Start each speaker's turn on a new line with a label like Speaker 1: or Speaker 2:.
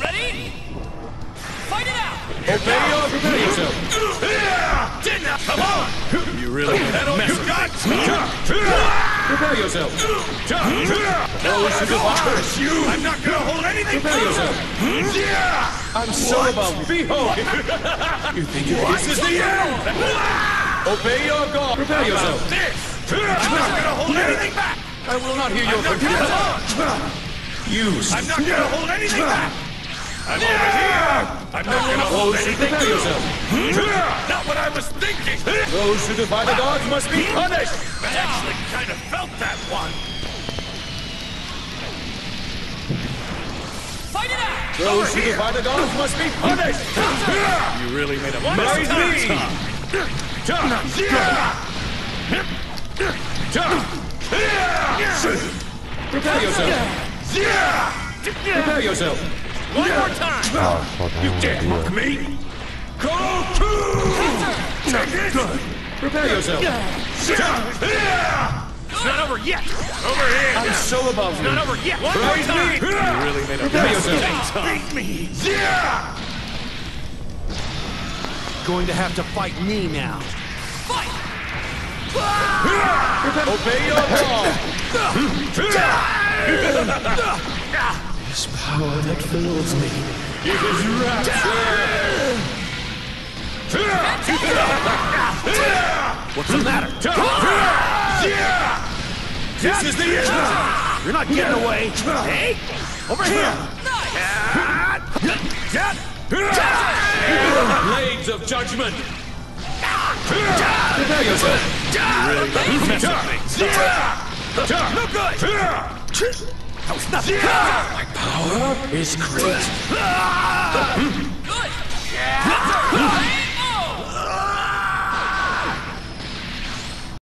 Speaker 1: Ready? Fight it out!
Speaker 2: Obey or prepare yourself.
Speaker 1: Didn't come on!
Speaker 2: You really
Speaker 1: That all you got?
Speaker 2: Prepare yourself. Those who defy.
Speaker 1: you! I'm not gonna hold anything
Speaker 2: Prepare yourself. I'm so above. Behold.
Speaker 1: You think this is the end?
Speaker 2: Obey your God. Prepare yourself.
Speaker 1: This! I'm not gonna hold anything back!
Speaker 2: I will not hear your
Speaker 1: I'm not gonna
Speaker 2: Use.
Speaker 1: I'm not gonna hold anything back! I'm over here! I'm not gonna hold anything
Speaker 2: Prepare yourself.
Speaker 1: Not what I was thinking!
Speaker 2: Those who defy the gods must be punished.
Speaker 1: I actually kind of felt that one! Fight it out!
Speaker 2: Those who defy the gods must be punished.
Speaker 1: You really made a
Speaker 2: Praise me. Prepare yourself. Prepare yourself.
Speaker 1: One more time! Ah, you dare mock me? Goku! Take it!
Speaker 2: Prepare yourself.
Speaker 1: It's not over yet! Over here!
Speaker 2: I'm so above
Speaker 1: It's
Speaker 2: you.
Speaker 1: not over yet! One more time! You really made a
Speaker 2: Prepare yourself.
Speaker 1: Beat me!
Speaker 3: Going to have to fight me now.
Speaker 1: Fight!
Speaker 2: Obey your God.
Speaker 3: This power that fills me.
Speaker 2: It is rapture.
Speaker 3: What's the matter?
Speaker 2: This is the end.
Speaker 3: You're not getting away. Hey, over here.
Speaker 2: Blades of judgment. Prepare yourself.
Speaker 1: No good!
Speaker 3: That was nothing! Yeah! My power is great. Hmm.